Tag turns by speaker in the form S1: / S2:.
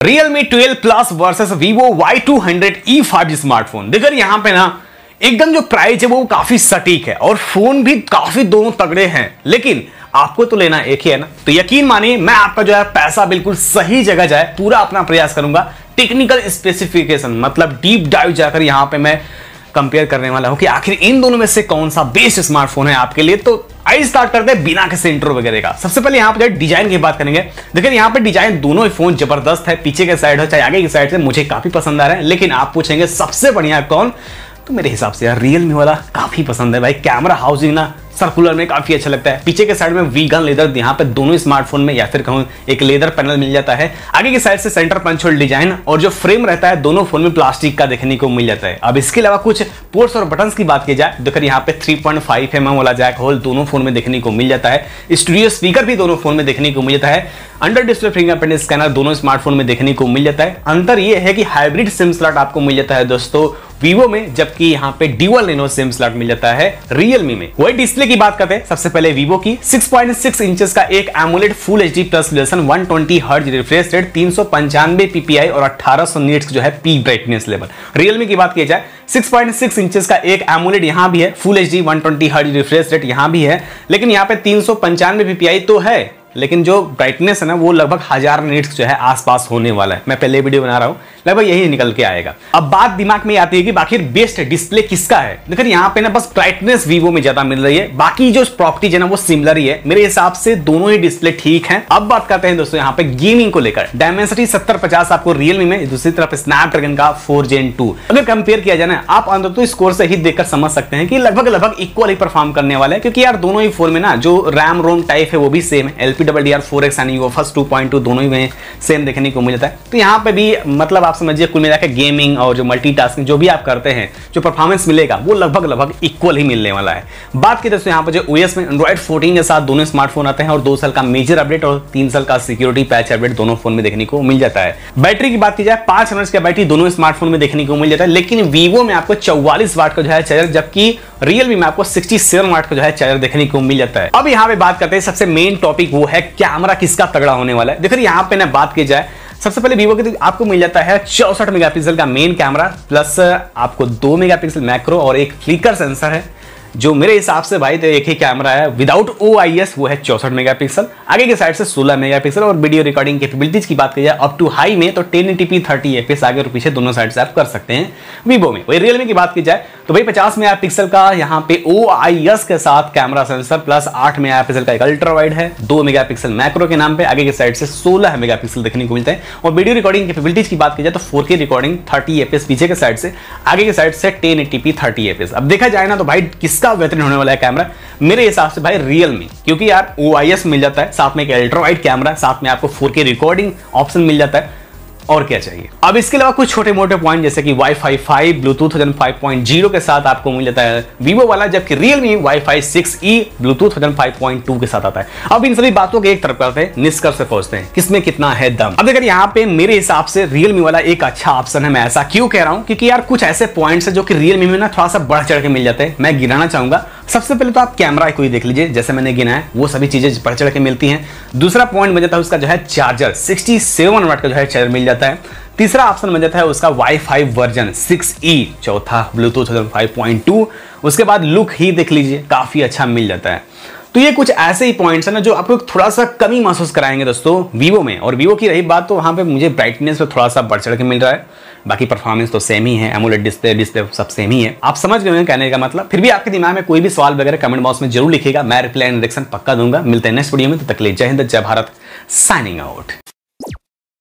S1: Realme 12 plus versus Vivo Y200 E5 smartphone देखिए यहाँ पे ना, एकदम जो प्राइस है वो काफ़ी सटीक है और फ़ोन भी काफ़ी दोनों तगड़े हैं। लेकिन आपको तो लेना एक ही है ना। तो यकीन मानिए, मैं आपका जो है पैसा बिल्कुल सही जगह जाए, पूरा अपना प्रयास करूँगा। टेक्निकल स्पेसिफिकेशन मतलब डीप डाइव जाकर यहाँ पे मैं कंपेयर करने वाला हूँ कि आखिर इन दोनों में से कौन सा बेस्ट स्मार्टफ़ोन है आपके लिए। तो आई स्टार्ट करते हैं बिना किसी इंट्रो वगैरह का। सबसे पहले यहाँ पर डिज़ाइन की बात करेंगे। देखिए यहाँ पे डिज़ाइन दोनों ही फ़ोन ज़बरदस्त है। पीछे के साइड हो चाहे आगे की साइड से, मुझे काफ़ी पसंद आ रहा है। लेकिन आप पूछेंगे सबसे बढ़िया कौन? तो मेरे हिसाब से यार रियलमी वाला काफ़ी पसंद है भाई। कैमरा हाउसिंग ना सर्कुलर में काफ़ी अच्छा लगता है। पीछे के साइड में वीगन लेदर, यहाँ पे दोनों स्मार्टफ़ोन में या फिर कहूँ एक लेदर पैनल मिल जाता है। आगे की साइड से सेंटर पंच होल डिज़ाइन और जो फ्रेम रहता है, दोनों फ़ोन में प्लास्टिक का देखने को मिल जाता है। अब इसके अलावा कुछ पोर्ट्स और बटन की बात की जाए देखकर यहाँ पे थ्री पॉइंट फाइव एम वाला जैक होल दोनों फ़ोन में देखने को मिल जाता है। स्टूडियो स्पीकर भी दोनों फ़ोन में देखने को मिल जाता है। अंडर डिस्प्ले फिंगरप्रिंट स्कैनर दोनों स्मार्टफ़ोन में देखने को मिल जाता है। अंतर यह है कि हाइब्रिड सिम स्लॉट आपको मिल जाता है दोस्तों। वीवो में, जबकि यहाँ पे ड्यूअल रेनो सिम स्लॉट मिल जाता है रियलमी में। वही डिस्प्ले की बात करते हैं, सबसे पहले वीवो की। 6.6 इंचेस का एक AMOLED full H D plus resolution 120 hertz refresh rate तीन सौ पंचानवे पीपीआई और अठारह 1800 नीट्स जो है पी ब्राइटनेस लेवल रियलमी की बात की जाए 6.6 इंचेस का एक एमोलेड यहाँ भी है full H D one twenty hertz refresh rate यहाँ भी है, लेकिन यहाँ पे तीन सौ पंचानवे पीपीआई तो है। लेकिन जो ब्राइटनेस है ना, वो लगभग हज़ार मिनट्स जो है आसपास होने वाला है। मैं पहले वीडियो बना रहा हूँ, लगभग यही निकल के आएगा। अब बात दिमाग में आती है कि बाकी बेस्ट डिस्प्ले किसका है? देखिए, यहाँ पे ना बस ब्राइटनेस वीवो में ज़्यादा मिल रही है। बाकी जो प्रॉपर्टीज़ है ना, वो सिमिलर ही है। मेरे हिसाब से दोनों ही डिस्प्ले ठीक है। अब बात करते हैं दोस्तों, यहाँ पे गेमिंग को लेकर। डायमेंसिटी सत्तर पचास आपको रियलमी में दूसरी तरफ़ स्नैपड्रैगन का फोर जेन टू अगर कंपेयर किया जाए ना, आप अंदर तो स्कोर से ही देखकर समझ सकते हैं कि लगभग लगभग इक्वल ही परफॉर्म करने वाला क्योंकि यार, दोनों ही फ़ोन में ना, जो रैम रोम टाइप है, वो भी सेम है। LP double D R four X यानी फ़र्स्ट टू पॉइंट टू दोनों ही में सेम देखने को मिल जाता है। तो यहाँ पे भी मतलब आप समझिए, कुल मिलाकर गेमिंग और जो मल्टीटास्किंग जो भी आप करते हैं, जो परफॉर्मेंस मिलेगा, वो लगभग लगभग इक्वल ही मिलने वाला है। बात की दोस्तों यहाँ पर जो ओएस में एंड्रॉइड 14 के साथ दोनों स्मार्टफ़ोन आते हैं और दो साल का मेजर अपडेट और तीन साल का सिक्योरिटी पैच अपडेट दोनों फ़ोन में देखने को मिल जाता है। बैटरी की बात की जाए, पाँच एमएच का बैटरी दोनों स्मार्टफ़ोन में देखने को मिल जाता है, लेकिन वीवो में आपको चौवालीस वाट का जो है चार्जर जबकि रियलमी में आपको 67 वाट का जो है चार्जर देखने को मिल जाता है। अब यहाँ पे बात करते हैं, सबसे मेन टॉपिक वो है, कैमरा किसका तगड़ा होने वाला है? देखो यहाँ पे ना बात की जाए, सबसे पहले वीवो के आपको मिल जाता है चौसठ मेगापिक्सल का मेन कैमरा प्लस आपको दो मेगापिक्सल मैक्रो और एक फ्लिकर सेंसर है। जो मेरे हिसाब से भाई तो एक ही कैमरा है विदाउट ओ आई एस वो है चौसठ मेगापिक्सल आगे के साइड से 16 मेगापिक्सल और वीडियो रिकॉर्डिंग कैपेबिलिटीज की बात की जाए अप टू हाई में तो ten T P thirty F S आगे और पीछे दोनों साइड से आप कर सकते हैं। वीवो में, वही रियलमी की बात की जाए तो भाई पचास मेगा पिक्सल का यहाँ पे ओ आई एस के साथ कैमरा सेंसर प्लस आठ मेगा पिक्सल का एक अल्ट्रा वाइड है, दो मेगा पिक्सल मैक्रो के नाम पे आगे के साइड से सोलह मेगा पिक्सल देखने को मिलते हैं। और वीडियो रिकॉर्डिंग कैपेबिलिटीज की बात की जाए तो फोर के रिकॉर्डिंग थर्टी एफ़ पीछे के साइड से, आगे के साइड से ten eighty P thirty F अब देखा जाए ना तो भाई किसका बेहतरीन होने वाला है कैमरा मेरे हिसाब से भाई रियल में क्योंकि यार ओआईएस मिल जाता है, साथ में एक अल्ट्रा वाइड कैमरा साथ में आपको फोर रिकॉर्डिंग ऑप्शन मिल जाता है। और क्या चाहिए? अब इसके अलावा कुछ छोटे मोटे पॉइंट जैसे कि wifi five bluetooth five point zero के साथ आपको मिल जाता है वीवो वाला, जबकि Realme wifi six E bluetooth five point two के साथ आता है। अब इन सभी बातों के एक तरफ़ करते हैं, निष्कर्ष से पहुँचते हैं, किसमें कितना है दम। अब अगर यहाँ पे मेरे हिसाब से रियलमी वाला एक अच्छा ऑप्शन है, मैं ऐसा क्यों कह रहा हूँ, क्योंकि यार कुछ ऐसे पॉइंट्स है जो कि रियलमी में ना थोड़ा सा बढ़ चढ़ के मिल जाते हैं। मैं गिराना चाहूँगा सबसे पहले तो आप कैमरा को ही देख लीजिए, जैसे मैंने गिना है, वो सभी चीज़ें बढ़ चढ़ के मिलती हैं। दूसरा पॉइंट बन जाता है उसका जो है चार्जर 67 वाट का जो है चार्जर मिल जाता है। तीसरा ऑप्शन बन जाता है उसका वाई फाई वर्जन 6E चौथा ब्लूटूथ 5.2 उसके बाद लुक ही देख लीजिए, काफ़ी अच्छा मिल जाता है। तो ये कुछ ऐसे ही पॉइंट्स है ना जो आपको थोड़ा सा कमी महसूस कराएँगे दोस्तों वीवो में। और वीवो की रही बात तो वहाँ पे मुझे ब्राइटनेस पे थोड़ा सा बढ़ चढ़ के मिल रहा है। बाकी परफॉर्मेंस तो सेम ही है एमोलेट डिस्प्ले डिस्प्ले सब सेम ही है। आप समझ गए कहने का मतलब। फिर भी आपके दिमाग में कोई भी सवाल वगैरह कमेंट बॉक्स में ज़रूर लिखेगा मैं रिप्लाई एंड पक्का दूँगा। मिलते हैं नेक्स्ट वीडियो में तो तक ले जय हिंद, जय भारत साइनिंग आउट